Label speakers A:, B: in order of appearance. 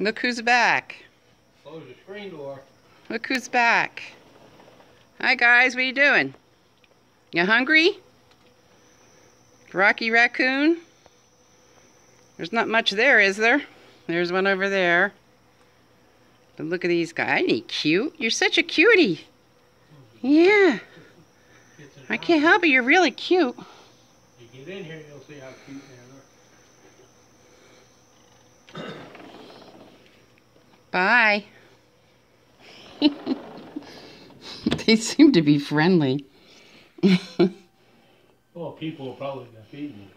A: Look who's back.
B: Close the screen door.
A: Look who's back. Hi guys, what are you doing? You hungry? Rocky Raccoon? There's not much there, is there? There's one over there. But look at these guys. Ain't he cute? You're such a cutie. Yeah. I can't help it. You're really cute.
B: You get in here, you'll see how cute they
A: Bye. they seem to be friendly.
B: Well, people are probably be feeding you.